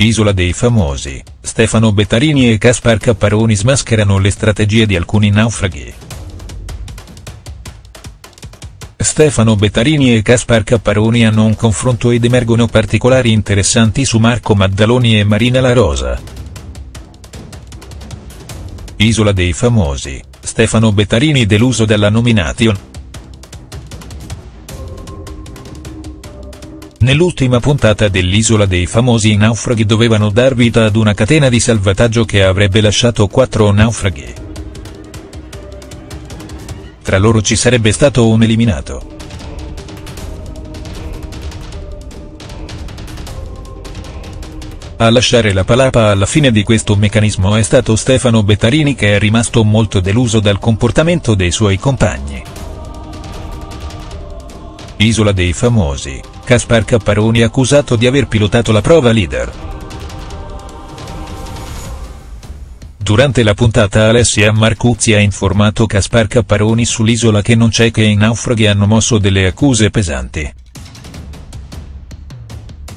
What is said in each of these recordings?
Isola dei famosi, Stefano Bettarini e Caspar Capparoni smascherano le strategie di alcuni naufraghi. Stefano Bettarini e Caspar Capparoni hanno un confronto ed emergono particolari interessanti su Marco Maddaloni e Marina La Rosa. Isola dei famosi, Stefano Bettarini deluso dalla nomination. Nell'ultima puntata dell'Isola dei famosi i naufraghi dovevano dar vita ad una catena di salvataggio che avrebbe lasciato quattro naufraghi. Tra loro ci sarebbe stato un eliminato. A lasciare la palapa alla fine di questo meccanismo è stato Stefano Bettarini che è rimasto molto deluso dal comportamento dei suoi compagni. Isola dei famosi, Caspar Capparoni accusato di aver pilotato la prova leader. Durante la puntata Alessia Marcuzzi ha informato Caspar Capparoni sull'isola che non c'è che i naufraghi hanno mosso delle accuse pesanti.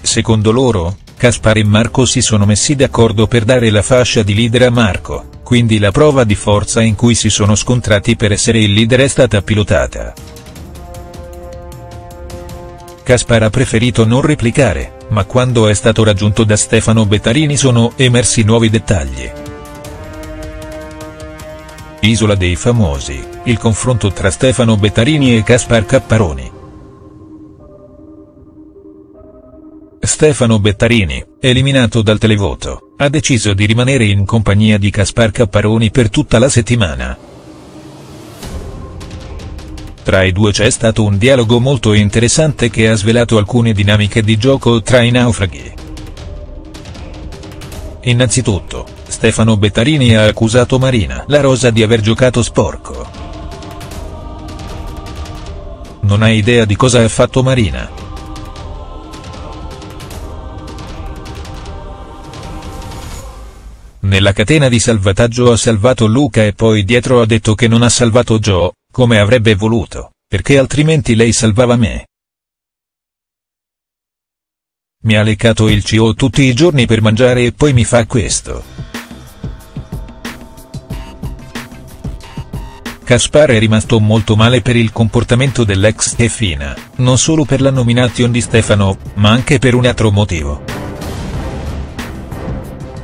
Secondo loro, Caspar e Marco si sono messi d'accordo per dare la fascia di leader a Marco, quindi la prova di forza in cui si sono scontrati per essere il leader è stata pilotata. Caspar ha preferito non replicare, ma quando è stato raggiunto da Stefano Bettarini sono emersi nuovi dettagli. Isola dei famosi, il confronto tra Stefano Bettarini e Caspar Capparoni. Stefano Bettarini, eliminato dal televoto, ha deciso di rimanere in compagnia di Caspar Capparoni per tutta la settimana. Tra i due c'è stato un dialogo molto interessante che ha svelato alcune dinamiche di gioco tra i naufraghi. Innanzitutto, Stefano Bettarini ha accusato Marina La Rosa di aver giocato sporco. Non hai idea di cosa ha fatto Marina. Nella catena di salvataggio ha salvato Luca e poi dietro ha detto che non ha salvato Joe, come avrebbe voluto, perché altrimenti lei salvava me. Mi ha leccato il CO tutti i giorni per mangiare e poi mi fa questo. Caspar è rimasto molto male per il comportamento dell'ex Stefina, non solo per la nomination di Stefano, ma anche per un altro motivo.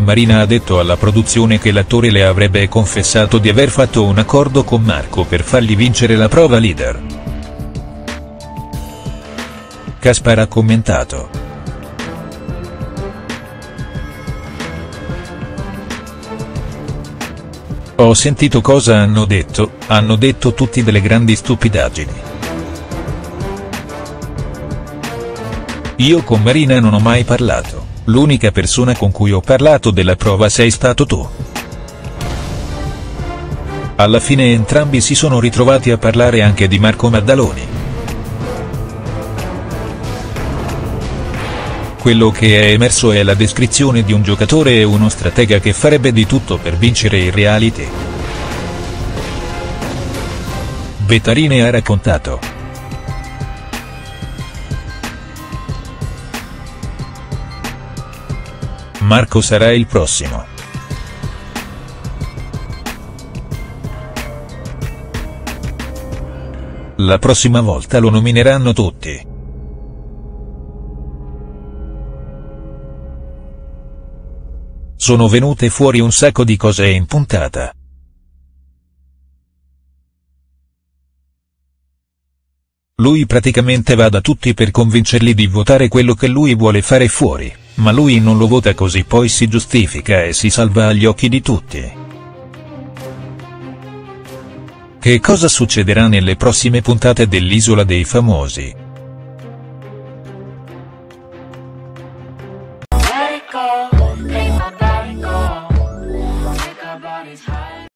Marina ha detto alla produzione che l'attore le avrebbe confessato di aver fatto un accordo con Marco per fargli vincere la prova leader. Caspar ha commentato. Ho sentito cosa hanno detto, hanno detto tutti delle grandi stupidaggini. Io con Marina non ho mai parlato. L'unica persona con cui ho parlato della prova sei stato tu. Alla fine entrambi si sono ritrovati a parlare anche di Marco Maddaloni. Quello che è emerso è la descrizione di un giocatore e uno stratega che farebbe di tutto per vincere il reality. Bettarini ha raccontato. Marco sarà il prossimo. La prossima volta lo nomineranno tutti. Sono venute fuori un sacco di cose in puntata. Lui praticamente va da tutti per convincerli di votare quello che lui vuole fare fuori ma lui non lo vota così poi si giustifica e si salva agli occhi di tutti. Che cosa succederà nelle prossime puntate dell'Isola dei Famosi?